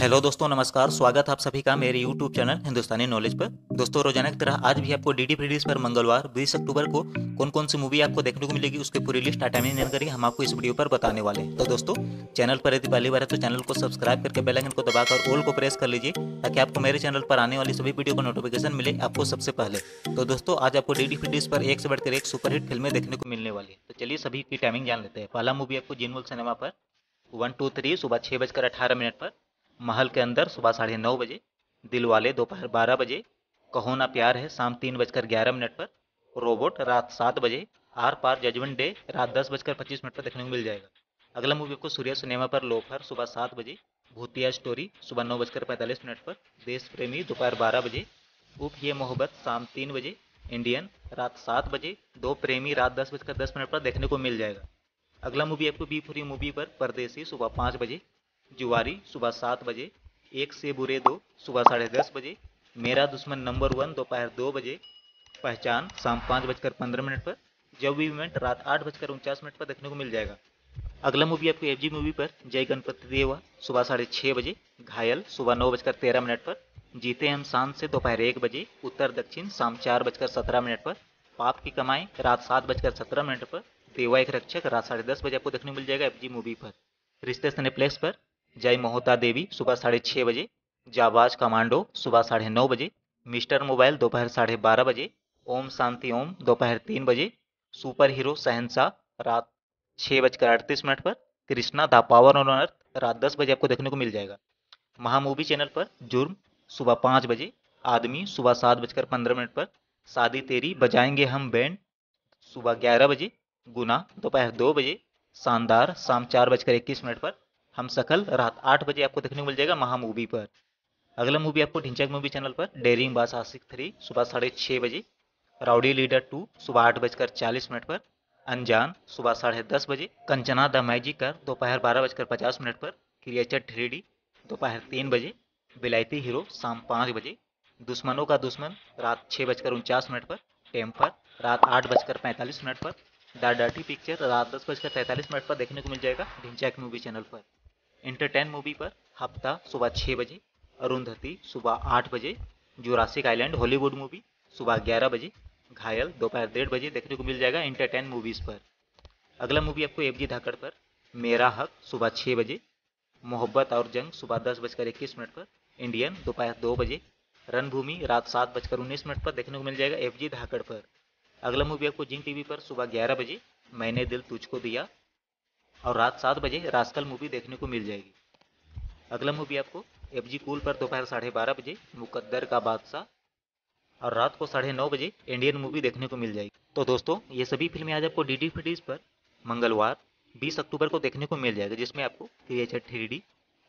Hello दोस्तों, नमस्कार। स्वागत आप सभी का मेरे यूट्यूब चैनल, हिंदुस्तानी नॉलेज पर। दोस्तों, रोज़ाना की तरह आज भी आपको डीडी फ्रीडीज पर मंगलवार 20 अक्टूबर को कौन कौन सी मूवी आपको देखने को मिलेगी, उसकी पूरी लिस्ट टाइमिंग जानकारी हम आपको इस वीडियो पर बताने वाले तो दोस्तों चैनल पर यदि पहली बार है तो चैनल को सब्सक्राइब करके बेल आइकन को दबाकर ऑल को प्रेस कर लीजिए, ताकि आपको मेरे चैनल पर आने वाली सभी वीडियो का नोटिफिकेशन मिले आपको सबसे पहले। तो दोस्तों, आज आपको डी डी पर एक से बढ़कर एक सुपरहिट फ़िल्में देखने को मिलने वाली है। तो चलिए सभी की टाइमिंग जान लेते हैं। पहला मूवी आपको जिनवल सिनेमा पर। वन, टू, थ्री, सुबह छः बजकर अठारह मिनट पर। महल के अंदर सुबह साढ़े नौ बजे, दिल वाले दोपहर बारह बजे, कहो ना प्यार है, शाम तीन बजकर ग्यारह मिनट पर, रोबोट रात सात बजे, आर पार जजमेंट डे, रात दस बजकर पच्चीस मिनट पर देखने को मिल जाएगा। अगला मूवी आपको सूर्य सिनेमा पर लोफर सुबह सात बजे, भूतिया स्टोरी सुबह नौ बजकर पैंतालीस मिनट पर, देश प्रेमी दोपहर बारह बजे, उप ये मोहब्बत शाम तीन बजे, इंडियन रात सात बजे, दो प्रेमी रात दस बजकर दस मिनट पर देखने को मिल जाएगा। अगला मूवी आपको बी पूरी मूवी पर, परदेसी सुबह पाँच बजे जुआरी, सुबह सात बजे। एक से बुरे दो, सुबह साढ़े दस बजे। मेरा दुश्मन नंबर वन, दोपहर दो बजे। पहचान, शाम पाँच बजकर पंद्रह मिनट पर। जब भी इवेंट रात आठ बजकर उनचास मिनट पर देखने को मिल जाएगा। अगला मूवी आपको एफजी मूवी पर, जय गणपति देवा, सुबह साढ़े छः बजे। घायल, सुबह नौ बजकर तेरह मिनट पर। जीते हम शाम से दोपहर एक बजे। उत्तर दक्षिण, शाम चार बजकर सत्रह मिनट पर। पाप की कमाई, रात सात बजकर सत्रह मिनट पर। देवा एक रक्षक, रात साढ़े दस बजे आपको देखने को मिल जाएगा एफजी मूवी पर। रिश्ते सिनेप्लेक्स पर। जय मोहता देवी, सुबह साढ़े छः बजे। जाबाज कमांडो, सुबह साढ़े नौ बजे। मिस्टर मोबाइल दोपहर साढ़े बारह बजे। ओम शांति, ओम, दोपहर तीन बजे। सुपर हीरो सहनशाह, रात छः बजकर अड़तीस मिनट पर। Krishna, the power on earth, रात दस बजे आपको देखने को मिल जाएगा। महा मूवी चैनल पर जुर्म, सुबह पाँच बजे। आदमी, सुबह सात बजकर पंद्रह मिनट पर। शादी तेरी, बजाएँगे हम बैंड। सुबह ग्यारह बजे। गुना, दोपहर दो बजे। शानदार, शाम चार बजकर इक्कीस मिनट पर। हम सकल रात आठ बजे आपको देखने को मिल जाएगा महा मूवी पर। अगला मूवी आपको ढिंचक मूवी चैनल पर डेरिंग बास आशिक थ्री सुबह साढ़े छः बजे। राउडी लीडर टू सुबह आठ बजकर चालीस मिनट पर। अनजान सुबह साढ़े दस बजे। कंचना द मैजिकर दोपहर बारह बजकर पचास मिनट पर। क्रिएचर थ्री दोपहर तीन बजे। बिलायती हीरो शाम पाँच बजे। दुश्मनों का दुश्मन, रात छः बजकर उनचास मिनट पर। टेम्पर रात आठ बजकर पैंतालीस मिनट पर। द डर्टी पिक्चर रात दस बजकर तैंतालीस मिनट पर देखने को मिल जाएगा ढिंचैक मूवी चैनल पर। इंटरटेन मूवी पर हफ़्ता सुबह छः बजे अरुंधति सुबह आठ बजे जुरासिक आइलैंड हॉलीवुड मूवी सुबह ग्यारह बजे, घायल दोपहर डेढ़ बजे देखने को मिल जाएगा इंटरटेन मूवीज़ पर। अगला मूवी आपको एफ़ जी धाकड़ पर, मेरा हक सुबह छः बजे, मोहब्बत और जंग सुबह दस बजकर इक्कीस मिनट पर इंडियन दोपहर दो बजे, रणभूमि रात सात बजकर उन्नीस मिनट पर देखने को मिल जाएगा एफ़ जी धाकड़ पर। अगला मूवी आपको जिंग टीवी पर सुबह ग्यारह बजे, मैंने दिल तुझको दिया और रात सात बजे रास्कल मूवी देखने को मिल जाएगी। अगला मूवी आपको एफ़ जी कूल पर दोपहर साढ़े बारह बजे, मुकद्दर का बादशाह, और रात को साढ़े नौ बजे इंडियन मूवी देखने को मिल जाएगी। तो दोस्तों, ये सभी फ़िल्में आज आपको डी डी पर मंगलवार 20 अक्टूबर को देखने को मिल जाएगा, जिसमें आपको creature three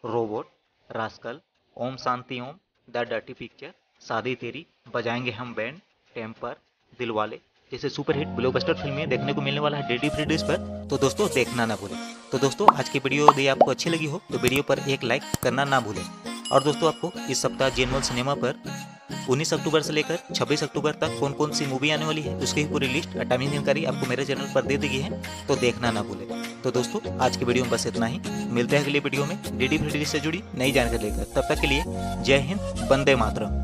robot rascal, Om Shanti Om, the dirty picture Shaadi Teri, Bajayenge हम बैंड टेम्पर दिलवाले जैसे सुपरहिट ब्लॉकबस्टर फ़िल्में देखने को मिलने वाला है डेडी फ्री पर। तो दोस्तों, देखना ना भूलें। तो दोस्तों, आज की वीडियो यदि आपको अच्छी लगी हो तो वीडियो पर एक लाइक करना ना भूलें। और दोस्तों, आपको इस सप्ताह जेनवल सिनेमा पर 19 अक्टूबर से लेकर 26 अक्टूबर तक कौन कौन सी मूवी आने वाली है, उसकी पूरी लिस्ट टाइमिंग जानकारी आपको मेरे चैनल पर दे दी है तो देखना ना भूलें। तो दोस्तों, आज की वीडियो में बस इतना ही। मिलते हैं अगली वीडियो में डी डी से जुड़ी नई जानकारी लेकर। तब तक के लिए जय हिंद बंदे मातरम.